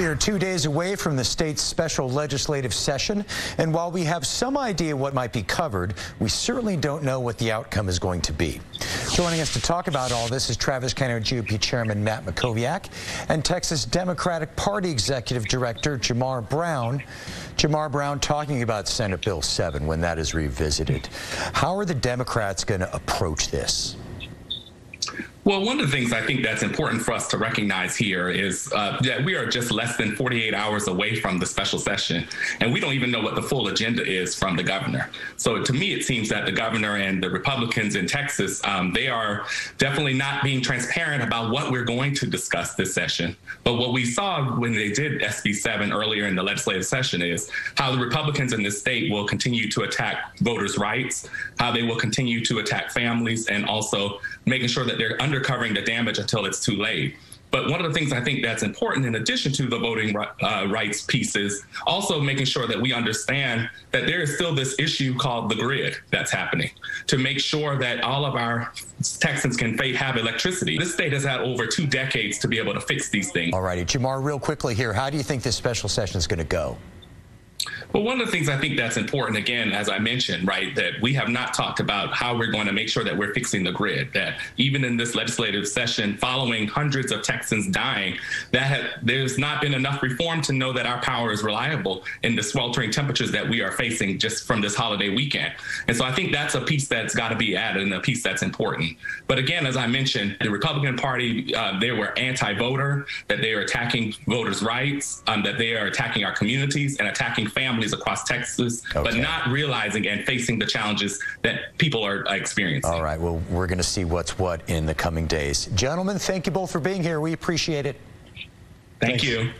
We are two days away from the state's special legislative session, and while we have some idea what might be covered, we certainly don't know what the outcome is going to be. Joining us to talk about all this is Travis County GOP Chairman Matt Mackowiak and Texas Democratic Party Executive Director Jamarr Brown. Jamarr Brown talking about Senate Bill 7 when that is revisited. How are the Democrats going to approach this? Well, one of the things I think that's important for us to recognize here is uh, that we are just less than 48 hours away from the special session, and we don't even know what the full agenda is from the governor. So to me, it seems that the governor and the Republicans in Texas, um, they are definitely not being transparent about what we're going to discuss this session. But what we saw when they did SB 7 earlier in the legislative session is how the Republicans in this state will continue to attack voters' rights, how they will continue to attack families, and also making sure that they're undercovering the damage until it's too late. But one of the things I think that's important, in addition to the voting uh, rights pieces, also making sure that we understand that there is still this issue called the grid that's happening to make sure that all of our Texans can have electricity. This state has had over two decades to be able to fix these things. All righty, Jamarr, real quickly here, how do you think this special session is going to go? Well, one of the things I think that's important, again, as I mentioned, right, that we have not talked about how we're going to make sure that we're fixing the grid. That even in this legislative session, following hundreds of Texans dying, that there's not been enough reform to know that our power is reliable in the sweltering temperatures that we are facing just from this holiday weekend. And so I think that's a piece that's got to be added and a piece that's important. But again, as I mentioned, the Republican Party, uh, they were anti-voter, that they are attacking voters' rights, um, that they are attacking our communities and attacking families across Texas, okay. but not realizing and facing the challenges that people are uh, experiencing. All right. Well, we're going to see what's what in the coming days. Gentlemen, thank you both for being here. We appreciate it. Thank Thanks. you.